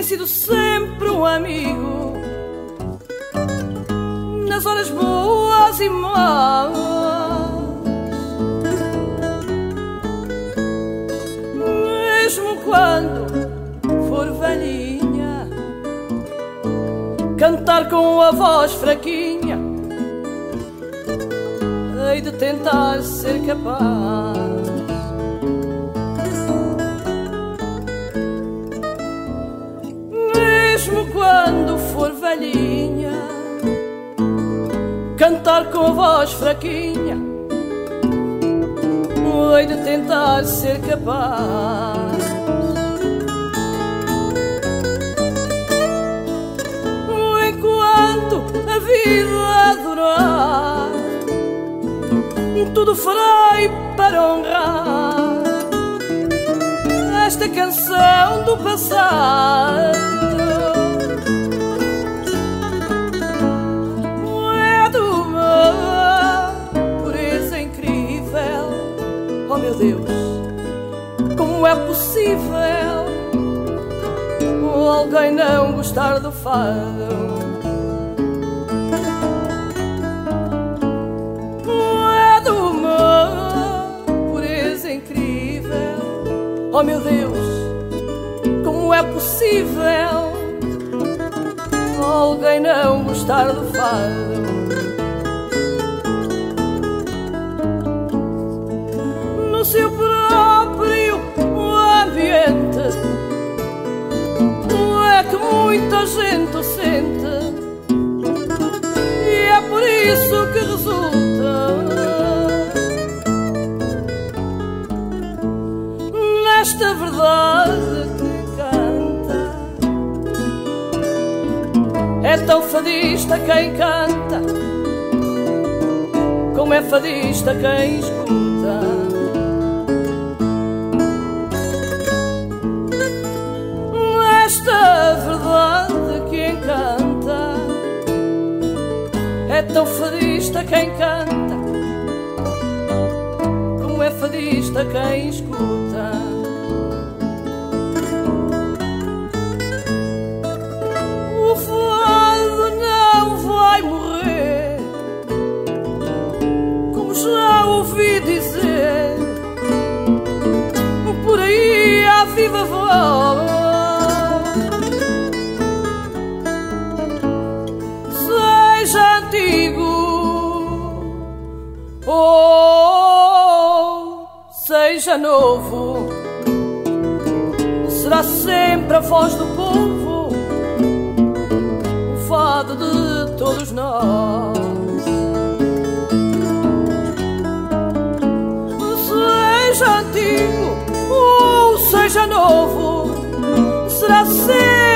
tem sido sempre um amigo nas horas boas e malas. Mesmo quando for velhinha, cantar com a voz fraquinha, hei de tentar ser capaz. mesmo quando for velhinha, cantar com a voz fraquinha, hei de tentar ser capaz. Enquanto a vida durar, tudo farei para honrar esta canção do passado. meu Deus, como é possível alguém não gostar do fado? É do uma pureza incrível, oh meu Deus, como é possível alguém não gostar do fado? no seu próprio ambiente. É que muita gente sente e é por isso que resulta nesta verdade que canta. É tão fadista quem canta como é fadista quem escuta. tão fadista quem canta, como é fadista quem escuta. Oh, seja novo. Será sempre a voz do povo, o fado de todos nós. Seja antigo ou seja novo, será sempre